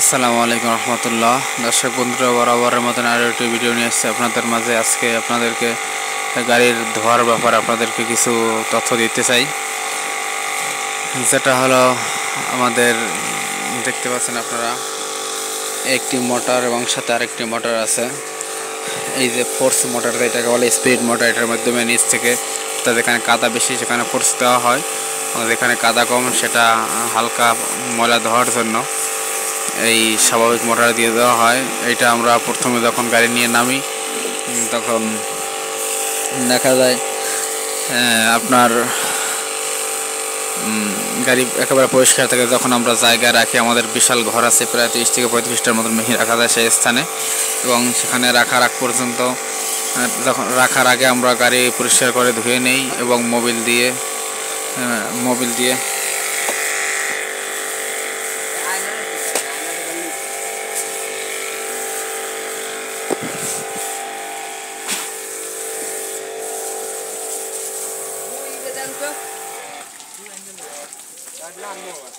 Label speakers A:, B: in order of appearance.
A: আসসালামু আলাইকুম রহমতুল্লাহ। দর্শক বন্ধুরা, বরাবরের মতন আরও একটি ভিডিও নিয়ে এসেছে আপনাদের মাঝে। আজকে আপনাদেরকে গাড়ির ধোয়ার ব্যাপারে আপনাদেরকে কিছু তথ্য দিতে চাই। যেটা হলো, আমাদের দেখতে পাচ্ছেন আপনারা, একটি মোটর এবং সাথে আরেকটি মোটর আছে। এই যে ফোর্স মোটর এটাকে বলে স্পিড মোটর এটার মাধ্যমে নিচ থেকে অর্থাৎ যেখানে কাদা বেশি, সেখানে ফোর্স দেওয়া হয়। যেখানে কাদা কম, সেটা হালকা ময়লা ধোয়ার জন্য। এই স্বাভাবিক মোটর দিয়ে দেওয়া হয়। এটা আমরা প্রথমে যখন গাড়ি নিয়ে নামি তখন দেখা যায় আপনার গাড়ি একেবারে পরিষ্কার থাকে। যখন আমরা জায়গায় রাখি, আমাদের বিশাল ঘর আছে, প্রায় তিরিশ থেকে পঁয়ত্রিশটার মতন মেহি রাখা যায় সেই স্থানে। এবং সেখানে রাখার আগ পর্যন্ত যখন রাখার আগে আমরা গাড়ি পরিষ্কার করে ধুয়ে নেই এবং মোবিল দিয়ে মোবিল দিয়ে anh chưa? Chưa anh chưa Đã làm nhiều rồi.